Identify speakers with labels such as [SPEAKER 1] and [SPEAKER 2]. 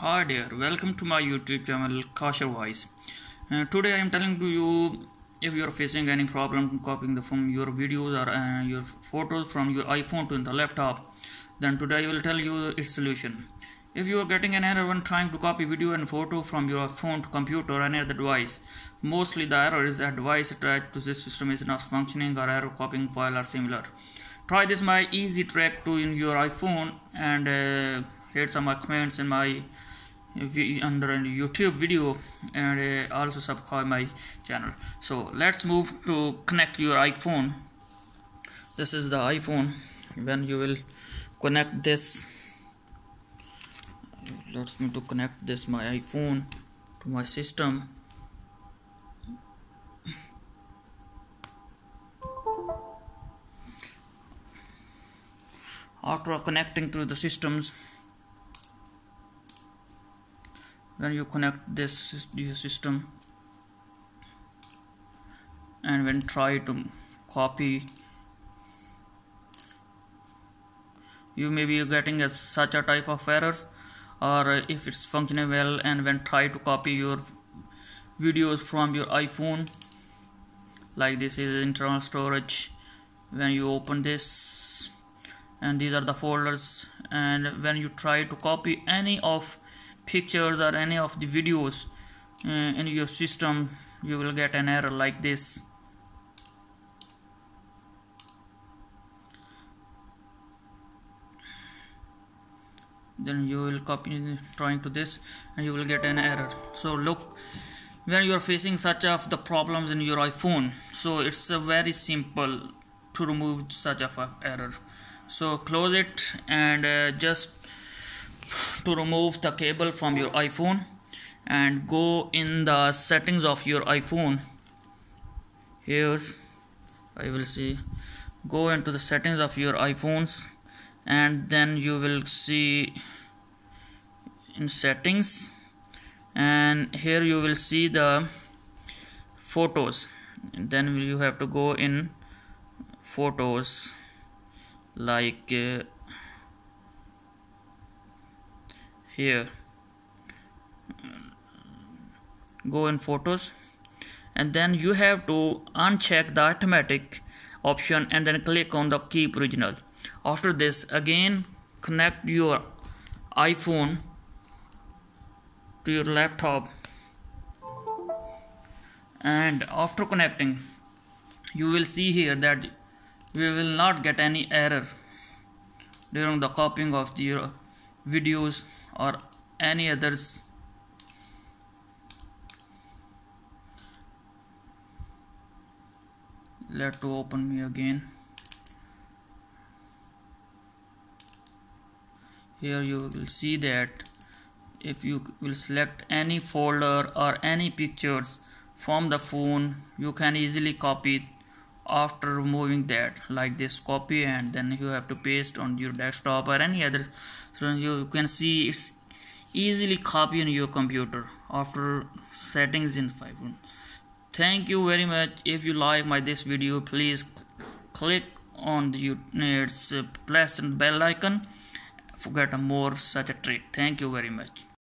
[SPEAKER 1] Hi there, welcome to my YouTube channel Kashir Voice. Uh, today I am telling to you if you are facing any problem copying the, from your videos or uh, your photos from your iPhone to the laptop, then today I will tell you its solution. If you are getting an error when trying to copy video and photo from your phone to computer or any other device, mostly the error is that device attached to this system is not functioning or error copying file are similar. Try this my easy trick to in your iPhone and uh, hit some comments in my under a YouTube video and uh, also subscribe my channel. So let's move to connect your iPhone. This is the iPhone. When you will connect this, let's me to connect this my iPhone to my system. After connecting to the systems, when you connect this your system and when try to copy you may be getting a, such a type of errors or if it's functioning well and when try to copy your videos from your iPhone like this is internal storage when you open this and these are the folders and when you try to copy any of pictures or any of the videos uh, in your system you will get an error like this. Then you will copy trying to this and you will get an error. So look when you are facing such of the problems in your iPhone so it's a very simple to remove such of a error. So close it and uh, just to remove the cable from your iPhone and go in the settings of your iPhone. Here's I will see. Go into the settings of your iPhones and then you will see in settings and here you will see the photos. And then you have to go in photos like uh, here. Go in photos. And then you have to uncheck the automatic option and then click on the keep original. After this again connect your iPhone to your laptop. And after connecting you will see here that we will not get any error during the copying of the videos or any others. Let to open me again. Here you will see that if you will select any folder or any pictures from the phone you can easily copy after removing that like this copy and then you have to paste on your desktop or any other so you can see it's easily copy on your computer after settings in iPhone thank you very much. If you like my this video please click on the uh, plus and bell icon. Forget more such a trick thank you very much